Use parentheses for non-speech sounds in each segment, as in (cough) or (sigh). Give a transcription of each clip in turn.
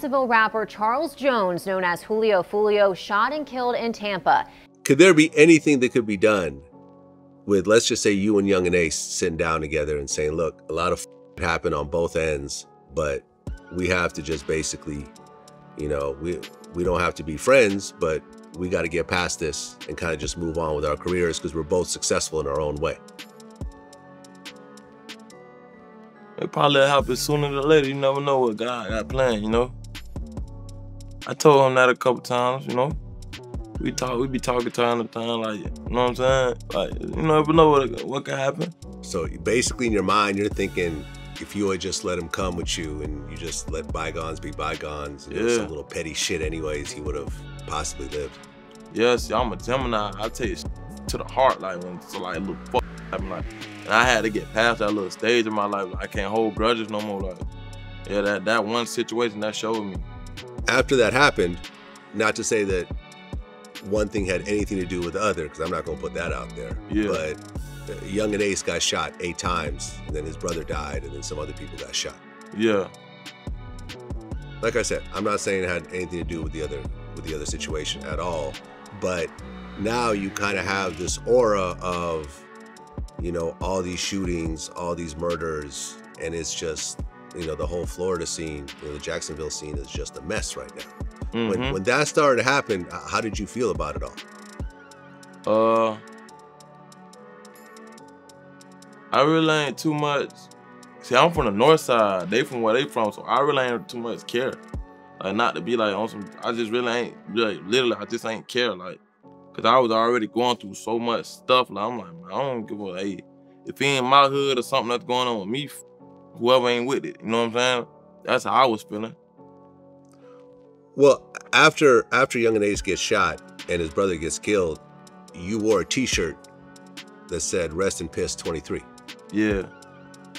Jacksonville rapper Charles Jones, known as Julio Foolio, shot and killed in Tampa. Could there be anything that could be done with, let's just say, you and Yungeen Ace sitting down together and saying, look, a lot of happened on both ends, but we have to just basically, you know, we we don't have to be friends, but we got to get past this and kind of just move on with our careers because we're both successful in our own way. It probably happen sooner than later. You never know what God got planned, you know. I told him that a couple times, you know. We talk, we be talking time to time, like, you know what I'm saying? Like, you never know what what can happen. So basically, in your mind, you're thinking if you would just let him come with you and you just let bygones be bygones, and Yeah. some little petty shit, anyways, he would have possibly lived. Yes, I'm a Gemini. I take it to the heart, like when so like a little fuck happen, like, and I had to get past that little stage in my life. I can't hold grudges no more. Like, yeah, that that one situation that showed me. After that happened, not to say that one thing had anything to do with the other, because I'm not going to put that out there. Yeah. But uh, Yungeen Ace got shot eight times, and then his brother died, and then some other people got shot. Yeah, like I said, I'm not saying it had anything to do with the other with the other situation at all, but now you kind of have this aura of you know all these shootings, all these murders, and it's just you know the whole Florida scene, you know, the Jacksonville scene is just a mess right now. When Mhm. when that started to happen, how did you feel about it all? Uh, I really ain't too much. See, I'm from the north side. They from where they from, so I really ain't too much care. Like not to be like on some. I just really ain't like literally. I just ain't care like, cause I was already going through so much stuff. Like I'm like, man, I don't give a hey. If he in my hood or something that's going on with me, whoever ain't with it, you know what I'm saying? That's how I was feeling. Well, after after Yungeen Ace gets shot and his brother gets killed, you wore a T-shirt that said "Rest in Piss 23" Yeah,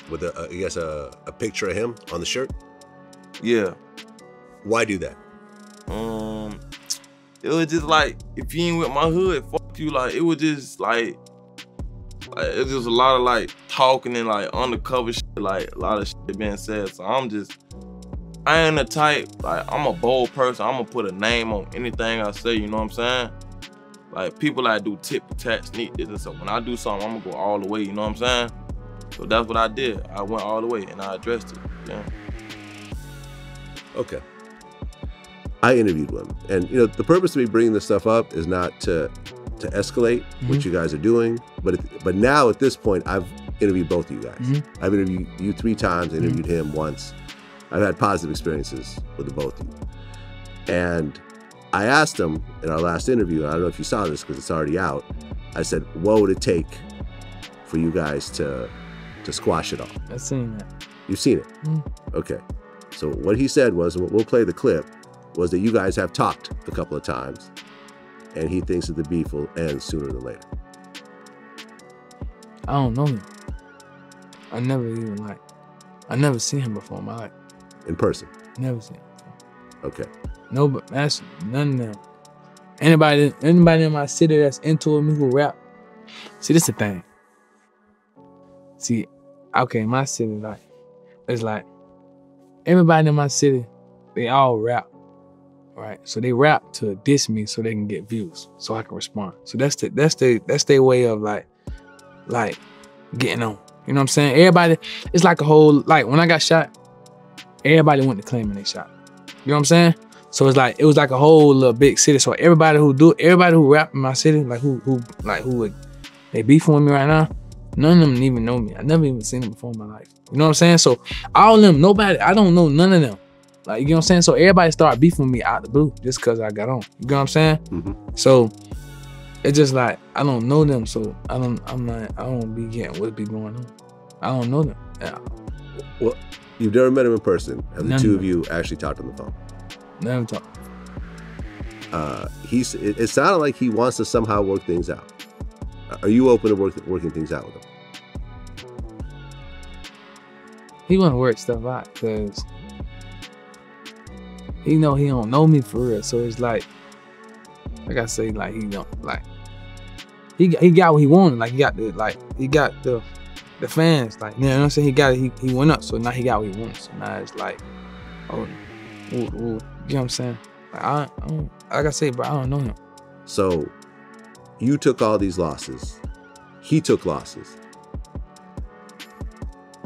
with a, a I guess a, a picture of him on the shirt. yeah. Why do that? Um, it was just like if you ain't with my hood, fuck you. Like it was just like, like it was just a lot of like talking and like undercover shit, like a lot of shit being said. So I'm just, I ain't the type. Like I'm a bold person. I'm gonna put a name on anything I say. You know what I'm saying? Like people that do tip for tat, sneak this and so when I do something, I'm gonna go all the way. You know what I'm saying? So that's what I did. I went all the way and I addressed it. Yeah. Okay. I interviewed him, and you know the purpose of me bringing this stuff up is not to to escalate what Mhm. you guys are doing, but it, but now at this point, I've interviewed both of you guys. Mhm. I've interviewed you three times. I interviewed him once. I've had positive experiences with the both of you, and I asked him in our last interview. I don't know if you saw this because it's already out. I said, "What would it take for you guys to to squash it all?" I've seen that. You've seen it. Mm. Okay. So what he said was, and we'll play the clip, was that you guys have talked a couple of times, and he thinks that the beef will end sooner than later. I don't know. I never even like. I never seen him before in my life. In person. Never seen him. Okay. No, but that's none of them. Anybody, anybody in my city that's into me who rap. See, this the thing. See, okay, my city like, it's like everybody in my city, they all rap, right? So they rap to diss me so they can get views, so I can respond. So that's the that's the that's their way of like, like getting on. You know what I'm saying? Everybody, it's like a whole like when I got shot, everybody went to claiming they shot. You know what I'm saying? So it's like it was like a whole little big city. So everybody who do everybody who rap in my city, like who who like who would they beefing with me right now, none of them even know me. I never even seen them before in my life. You know what I'm saying? So all of them, nobody, I don't know none of them. Like you know what I'm saying? So everybody started beefing with me out the blue just cause I got on. You know what I'm saying? Mhm. So it's just like I don't know them, so I don't I'm not I don't be getting what be going on. I don't know them. Yeah. Well, you've never met him in person. Have the None two of you actually talked on the phone? Never talked. Uh, he's. It, it sounded like he wants to somehow work things out. Are you open to work, working things out with him? he want to work stuff out because he know he don't know me for real. So it's like, like I say, like he don't like he got- he got what he wanted. Like he got the like he got the the fans. Like you know what I'm saying. He got. He he went up. So now he got what he wanted. So now it's like, oh, Ooh, ooh, you know what I'm saying? Like, I, I don't, like I say, bro, I don't know him. So you took all these losses. He took losses.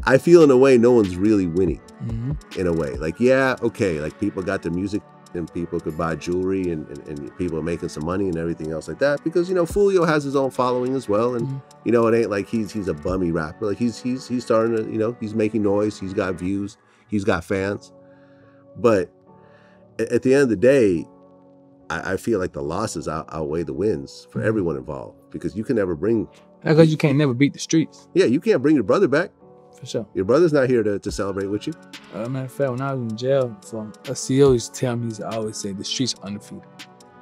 I feel in a way no one's really winning hmm in a way. Like, yeah, okay, like people got their music and people could buy jewelry and, and, and people are making some money and everything else like that. Because, you know, Foolio has his own following as well. And Mhm. you know, it ain't like he's he's a bummy rapper. Like he's he's he's starting to, you know, he's making noise, he's got views, he's got fans. But at the end of the day, I, I feel like the losses out, outweigh the wins for Mhm. everyone involved because you can never bring Because you can't never beat the streets, yeah, you can't bring your brother back. For sure. Your brother's not here to, to celebrate with you. Uh, matter of fact, when I was in jail, for a CEO used to tell me, he used to always say, the streets are undefeated.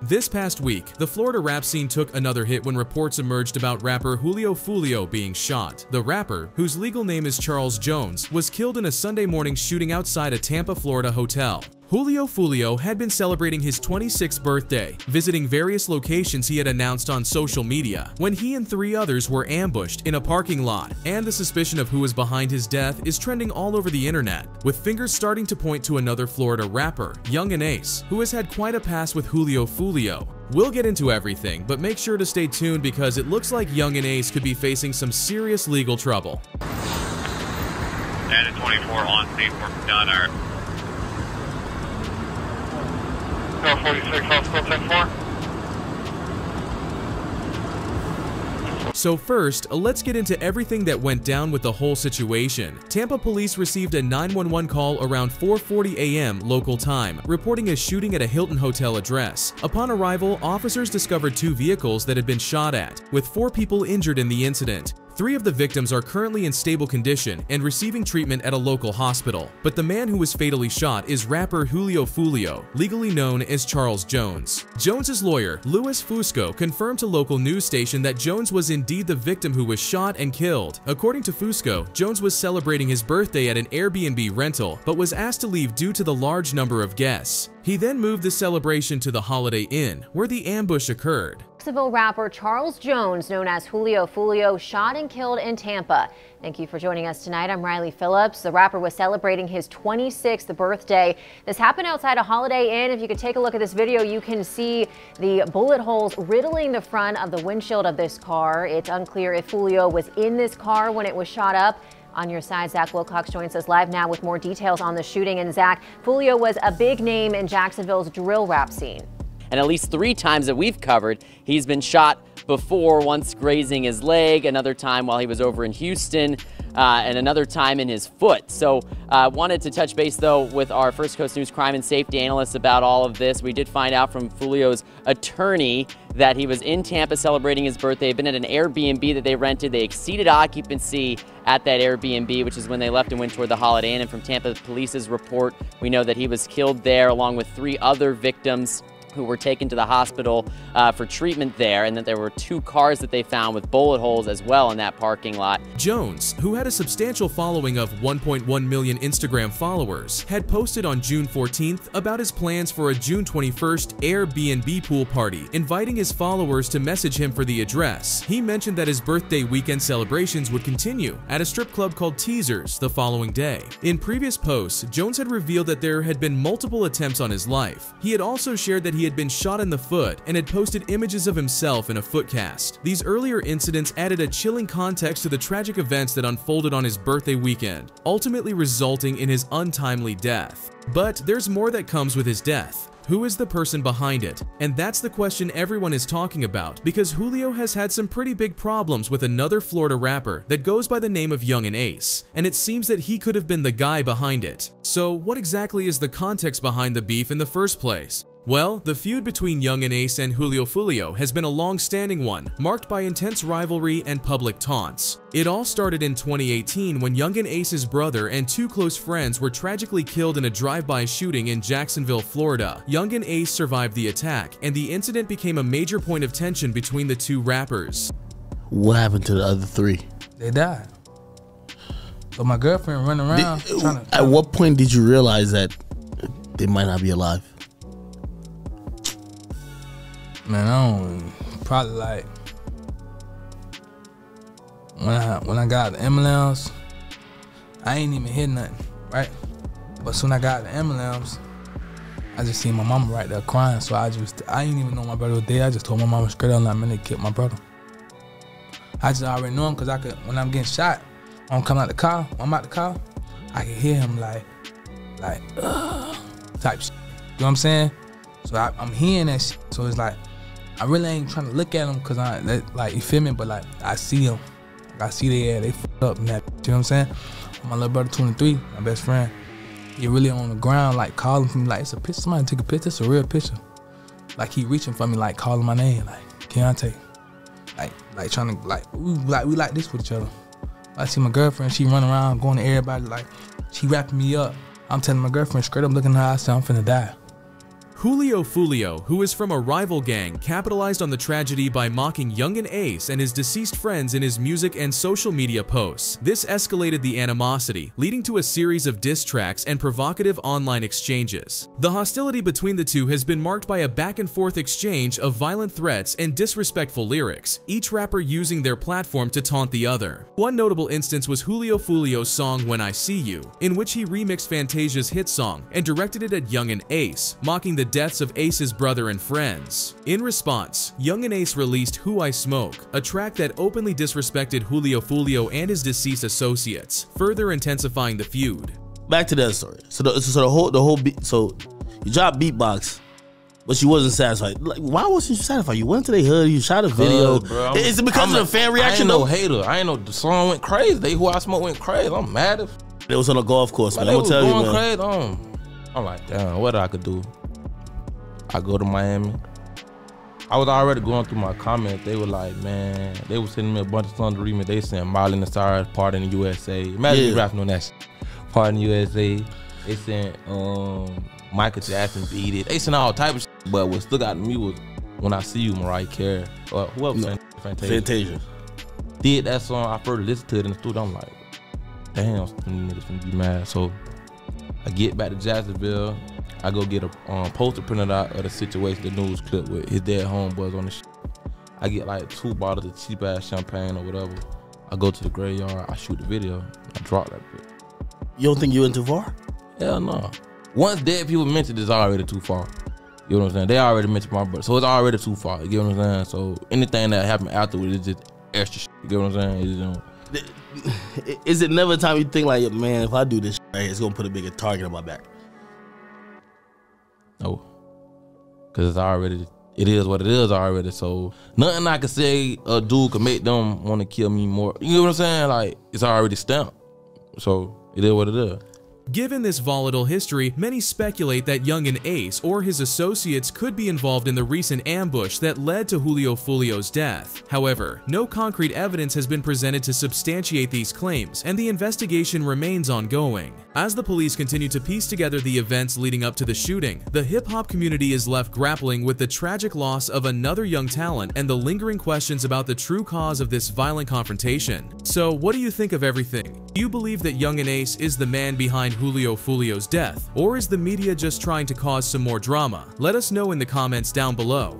This past week, the Florida rap scene took another hit when reports emerged about rapper Julio Foolio being shot. The rapper, whose legal name is Charles Jones, was killed in a Sunday morning shooting outside a Tampa, Florida hotel. Julio Foolio had been celebrating his 26th birthday, visiting various locations he had announced on social media, when he and three others were ambushed in a parking lot, and the suspicion of who was behind his death is trending all over the internet, with fingers starting to point to another Florida rapper, Yungeen Ace, who has had quite a pass with Julio Foolio. We'll get into everything, but make sure to stay tuned because it looks like Yungeen Ace could be facing some serious legal trouble. 10 to 24 on scene for Gunner. Go 46, hospital 10 4. So first, let's get into everything that went down with the whole situation. Tampa police received a 911 call around 4:40 a.m. local time, reporting a shooting at a Hilton hotel address. Upon arrival, officers discovered two vehicles that had been shot at, with four people injured in the incident. Three of the victims are currently in stable condition and receiving treatment at a local hospital, but the man who was fatally shot is rapper Julio Foolio, legally known as Charles Jones. Jones's lawyer, Louis Fusco, confirmed to local news station that Jones was indeed the victim who was shot and killed. According to Fusco, Jones was celebrating his birthday at an Airbnb rental, but was asked to leave due to the large number of guests. He then moved the celebration to the Holiday Inn, where the ambush occurred. Jacksonville rapper Charles Jones, known as Julio Foolio, shot and killed in Tampa. Thank you for joining us tonight. I'm Riley Phillips. The rapper was celebrating his 26th birthday. This happened outside a Holiday Inn. If you could take a look at this video, you can see the bullet holes riddling the front of the windshield of this car. It's unclear if Julio was in this car when it was shot up. On your side, Zach Wilcox joins us live now with more details on the shooting. And Zach, Foolio was a big name in Jacksonville's drill rap scene. And at least three times that we've covered, he's been shot before, once grazing his leg, another time while he was over in Houston, uh, and another time in his foot. So, uh, wanted to touch base though with our First Coast News crime and safety analyst about all of this. We did find out from Foolio's attorney that he was in Tampa celebrating his birthday, been at an Airbnb that they rented. They exceeded occupancy at that Airbnb, which is when they left and went toward the Holiday Inn. And from Tampa Police's report, we know that he was killed there along with three other victims who were taken to the hospital uh, for treatment there, and that there were two cars that they found with bullet holes as well in that parking lot. Jones, who had a substantial following of 1.1 million Instagram followers, had posted on June 14th about his plans for a June 21st Airbnb pool party, inviting his followers to message him for the address. He mentioned that his birthday weekend celebrations would continue at a strip club called Teasers the following day. In previous posts, Jones had revealed that there had been multiple attempts on his life. He had also shared that he had been shot in the foot and had posted images of himself in a foot cast. These earlier incidents added a chilling context to the tragic events that unfolded on his birthday weekend, ultimately resulting in his untimely death. But there's more that comes with his death. Who is the person behind it? And that's the question everyone is talking about because Julio has had some pretty big problems with another Florida rapper that goes by the name of Yungeen Ace, and it seems that he could have been the guy behind it. So, what exactly is the context behind the beef in the first place? Well, the feud between Yungeen Ace and Julio Foolio has been a long-standing one, marked by intense rivalry and public taunts. It all started in 2018 when Yungeen Ace's brother and two close friends were tragically killed in a drive-by shooting in Jacksonville, Florida. Yungeen Ace survived the attack, and the incident became a major point of tension between the two rappers. What happened to the other three? They died. But my girlfriend running around Did- trying to. at what point did you realize that they might not be alive? Man, I don't probably like when I when I got the ambulance, I ain't even hit nothing, right? But soon I got the ambulance, I just seen my mama right there crying, so I just I didn't even know my brother was there. I just told my mama straight like, man, they killed my brother. I just already know him because I could when I'm getting shot, I'm coming out the car, when I'm out the car, I can hear him like, like, Ugh, (sighs) type shit. You know what I'm saying? So I, I'm hearing that shit. So it's like, I really ain't trying to look at him because I like you feel me, but like I see him, like, I see they yeah, they fucked up and that. You know what I'm saying? My little brother, 23, my best friend, he really on the ground, like calling for me, like it's a picture. Somebody take a picture. It's a real picture. Like he reaching for me, like calling my name, like Keontae, like like trying to like we like we like this with each other. I see my girlfriend, she run around going to everybody like she wrapping me up. I'm telling my girlfriend straight up, looking in her eyes, I'm finna die. Julio Foolio, who is from a rival gang, capitalized on the tragedy by mocking Yungeen Ace and his deceased friends in his music and social media posts. This escalated the animosity, leading to a series of diss tracks and provocative online exchanges. The hostility between the two has been marked by a back-and-forth exchange of violent threats and disrespectful lyrics, each rapper using their platform to taunt the other. One notable instance was Julio Foolio's song When I See You, in which he remixed Fantasia's hit song and directed it at Yungeen Ace, mocking the deaths of Ace's brother and friends. In response, Yungeen Ace released Who I Smoke, a track that openly disrespected Julio Foolio and his deceased associates, further intensifying the feud. Back to that story. So the so the whole the whole beat. So you dropped beatbox, but she wasn't satisfied. Like, why wasn't you satisfied? You went to their hood. You shot a video. Bro, Is it because I'm of the fan reaction? I ain't no hater. I ain't know the song went crazy. They who I smoke went crazy. I'm mad as It was on a golf course, Like, man. I'm gonna tell you, man. crazy. Um, I'm like, damn, what I could do? I go to Miami. I was already going through my comments. They were like, man, they were sending me a bunch of songs to remix. They sent Miley Cyrus, Party in the USA. Imagine Yeah. me rapping on that shit. Party in the USA. They sent um, Michael Jackson beat it. They sent all type of shit. But what stuck out to me was when I see you, Mariah Carey. Or whoever No. Fantasia. Fantasia. Did that song, I first listened to it in the studio. I'm like, damn, some niggas finna be mad. So I get back to Jacksonville. I go get a um, poster printed out of the situation, the news clip with his dead homeboys on the shit. I get like two bottles of cheap ass champagne or whatever. I go to the graveyard. I shoot the video. I drop that bit. You don't think you went too far? Hell no. Once dead people mentioned it's already too far. You know what I'm saying? They already mentioned my brother, so it's already too far. You get what I'm saying? So anything that happened afterwards is just extra. Shit. You get what I'm saying? You know, (laughs) Is it never a time you think like, man, if I do this, right, it's gonna put a bigger target on my back? No. Cause it's already it is what it is already. So nothing I can say a do can make them want to kill me more. You know what I'm saying? Like it's already stamped. So it is what it is. Given this volatile history, many speculate that Yungeen Ace or his associates could be involved in the recent ambush that led to Julio Foolio's death. However, no concrete evidence has been presented to substantiate these claims, and the investigation remains ongoing. As the police continue to piece together the events leading up to the shooting, the hip-hop community is left grappling with the tragic loss of another young talent and the lingering questions about the true cause of this violent confrontation. So, what do you think of everything? Do you believe that Yungeen Ace is the man behind Julio Foolio's death? Or is the media just trying to cause some more drama? Let us know in the comments down below.